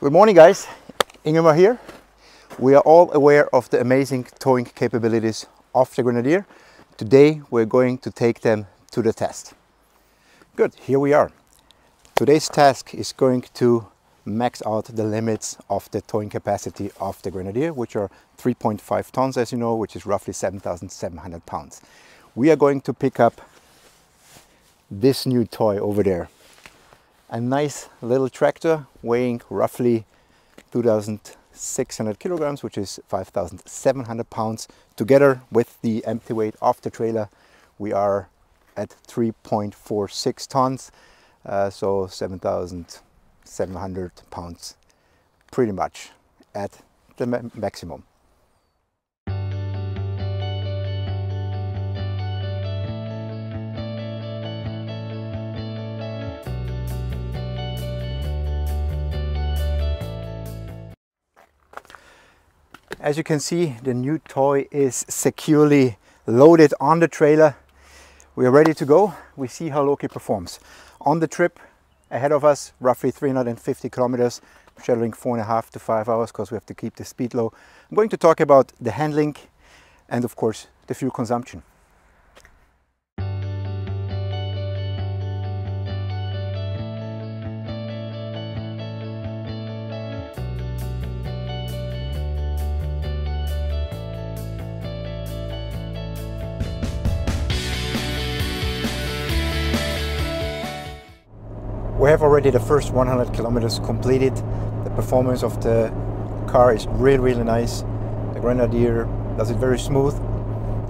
Good morning guys, Ingemar here. We are all aware of the amazing towing capabilities of the Grenadier. Today we're going to take them to the test. Good, here we are. Today's task is going to max out the limits of the towing capacity of the Grenadier, which are 3.5 tons as you know, which is roughly 7,700 pounds. We are going to pick up this new toy over there. A nice little tractor weighing roughly 2,600 kilograms, which is 5,700 pounds. Together with the empty weight of the trailer, we are at 3.46 tons, uh, so 7,700 pounds, pretty much at the maximum. As you can see, the new toy is securely loaded on the trailer. We are ready to go. We see how Loki performs. On the trip ahead of us, roughly 350 kilometers, scheduling four and a half to five hours because we have to keep the speed low. I'm going to talk about the handling and of course the fuel consumption. We have already the first 100 kilometers completed. The performance of the car is really, really nice. The Grenadier does it very smooth.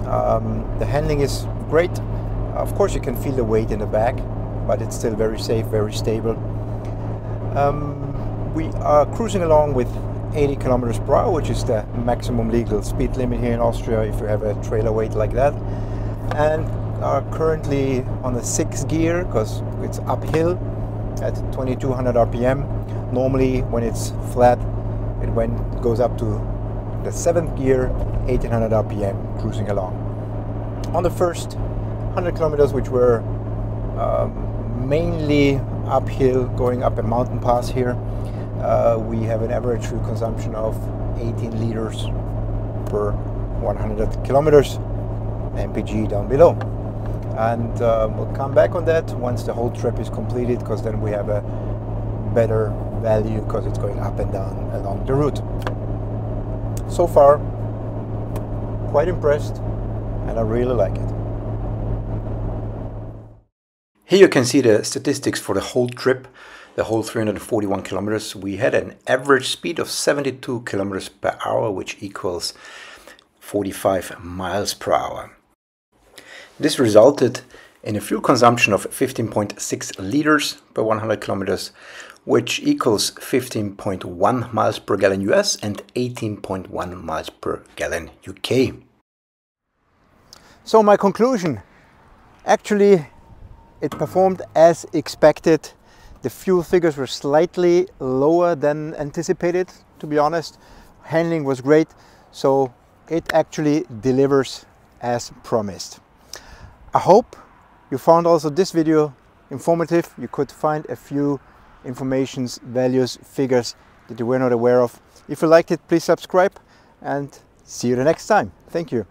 Um, the handling is great. Of course, you can feel the weight in the back, but it's still very safe, very stable. Um, we are cruising along with 80 kilometers per hour, which is the maximum legal speed limit here in Austria if you have a trailer weight like that. And are currently on the sixth gear because it's uphill at 2200 RPM. Normally when it's flat, it when goes up to the seventh gear, 1800 RPM, cruising along. On the first 100 kilometers, which were um, mainly uphill, going up a mountain pass here, uh, we have an average fuel consumption of 18 liters per 100 kilometers, MPG down below and uh, we'll come back on that once the whole trip is completed because then we have a better value because it's going up and down along the route. So far, quite impressed and I really like it. Here you can see the statistics for the whole trip, the whole 341 kilometers. We had an average speed of 72 kilometers per hour, which equals 45 miles per hour. This resulted in a fuel consumption of 15.6 liters per 100 kilometers, which equals 15.1 miles per gallon US and 18.1 miles per gallon UK. So my conclusion, actually it performed as expected. The fuel figures were slightly lower than anticipated, to be honest. Handling was great, so it actually delivers as promised. I hope you found also this video informative. You could find a few informations, values, figures that you were not aware of. If you liked it, please subscribe and see you the next time. Thank you.